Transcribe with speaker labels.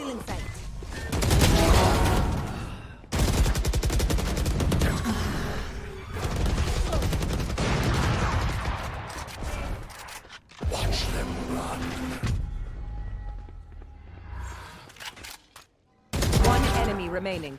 Speaker 1: still in sight. Watch them run. One enemy remaining.